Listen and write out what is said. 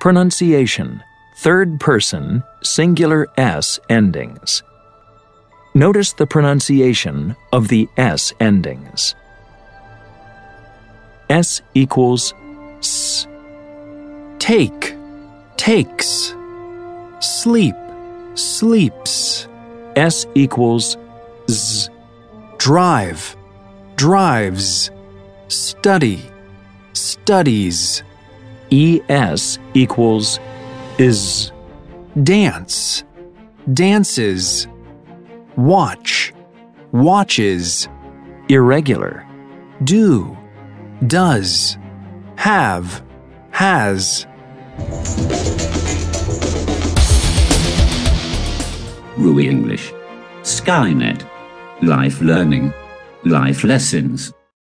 Pronunciation Third person, singular S endings. Notice the pronunciation of the S endings. S equals S. Take, takes. Sleep, sleeps. S equals Z. Drive, drives. Study, studies. ES equals is. Dance, dances. Watch, watches. Irregular, do, does. Have, has. Rui English. Skynet. Life learning. Life lessons.